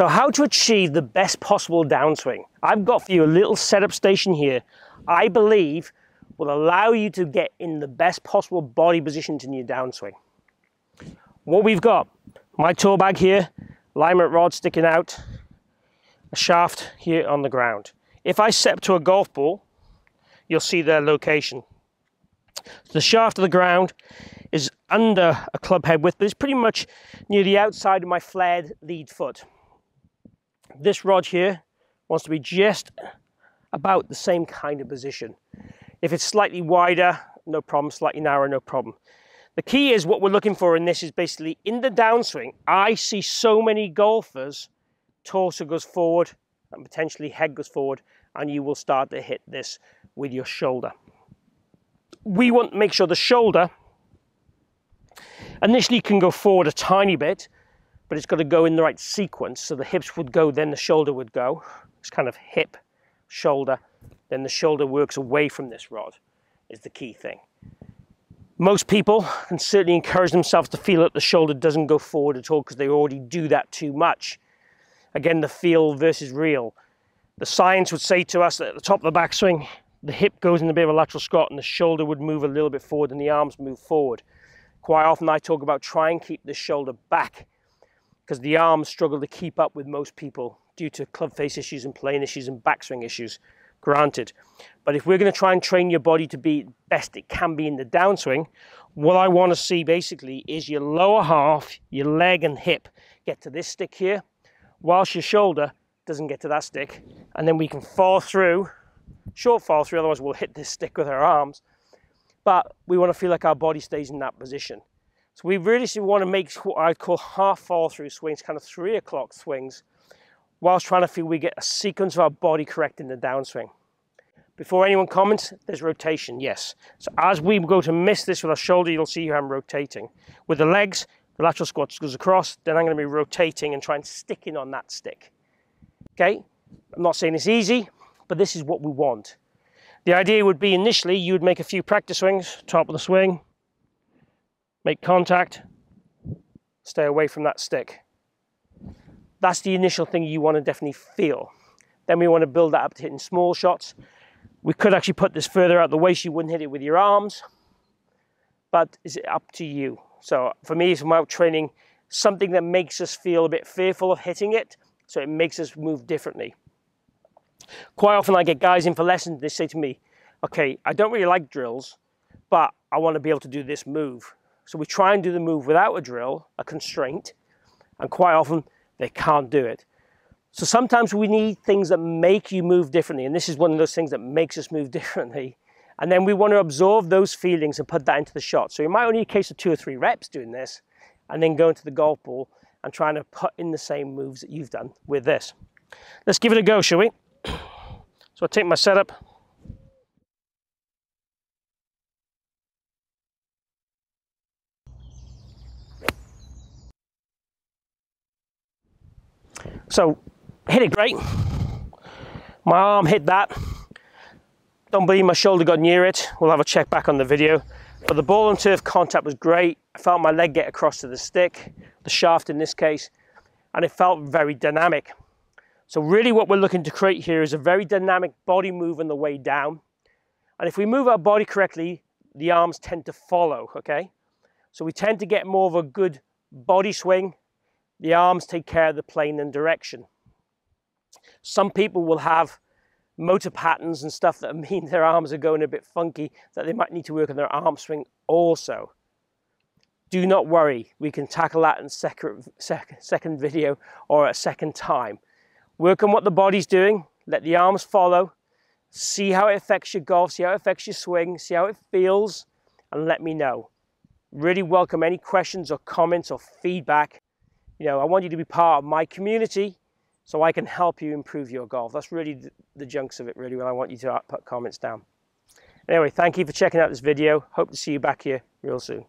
So how to achieve the best possible downswing. I've got for you a little setup station here I believe will allow you to get in the best possible body position in your downswing. What we've got, my tour bag here, alignment rod sticking out, a shaft here on the ground. If I step to a golf ball, you'll see their location. The shaft of the ground is under a club head width, but it's pretty much near the outside of my flared lead foot. This rod here wants to be just about the same kind of position. If it's slightly wider, no problem, slightly narrower, no problem. The key is what we're looking for in this is basically in the downswing, I see so many golfers, torso goes forward and potentially head goes forward and you will start to hit this with your shoulder. We want to make sure the shoulder initially can go forward a tiny bit, but it's got to go in the right sequence. So the hips would go, then the shoulder would go. It's kind of hip, shoulder, then the shoulder works away from this rod is the key thing. Most people can certainly encourage themselves to feel that the shoulder doesn't go forward at all because they already do that too much. Again, the feel versus real. The science would say to us that at the top of the backswing, the hip goes in a bit of a lateral squat and the shoulder would move a little bit forward and the arms move forward. Quite often I talk about try and keep the shoulder back because the arms struggle to keep up with most people due to club face issues and plane issues and backswing issues, granted. But if we're going to try and train your body to be best it can be in the downswing, what I want to see basically is your lower half, your leg and hip get to this stick here, whilst your shoulder doesn't get to that stick and then we can fall through short fall through otherwise we'll hit this stick with our arms but we want to feel like our body stays in that position so we really want to make what I'd call half fall through swings kind of three o'clock swings whilst trying to feel we get a sequence of our body correct in the downswing. Before anyone comments there's rotation yes. So as we go to miss this with our shoulder you'll see how I'm rotating. With the legs the lateral squat goes across then I'm going to be rotating and try and sticking on that stick. Okay, I'm not saying it's easy, but this is what we want. The idea would be initially you would make a few practice swings, top of the swing, make contact, stay away from that stick. That's the initial thing you want to definitely feel. Then we want to build that up to hitting small shots. We could actually put this further out the way so you wouldn't hit it with your arms, but is it up to you? So for me, it's about training something that makes us feel a bit fearful of hitting it, so it makes us move differently. Quite often I get guys in for lessons, they say to me, okay, I don't really like drills, but I want to be able to do this move. So we try and do the move without a drill, a constraint, and quite often they can't do it. So sometimes we need things that make you move differently, and this is one of those things that makes us move differently. And then we want to absorb those feelings and put that into the shot. So you might only need a case of two or three reps doing this, and then go into the golf ball and trying to put in the same moves that you've done with this. Let's give it a go, shall we? So I take my setup. So hit it great. My arm hit that. Don't believe my shoulder got near it. We'll have a check back on the video. But the ball and turf contact was great. I felt my leg get across to the stick, the shaft in this case, and it felt very dynamic. So really what we're looking to create here is a very dynamic body move on the way down. And if we move our body correctly, the arms tend to follow, okay? So we tend to get more of a good body swing. The arms take care of the plane and direction. Some people will have motor patterns and stuff that mean their arms are going a bit funky, that they might need to work on their arm swing also. Do not worry, we can tackle that in second, second video or a second time. Work on what the body's doing, let the arms follow, see how it affects your golf, see how it affects your swing, see how it feels, and let me know. Really welcome any questions or comments or feedback. You know, I want you to be part of my community so I can help you improve your golf. That's really the, the junks of it, really, when I want you to put comments down. Anyway, thank you for checking out this video. Hope to see you back here real soon.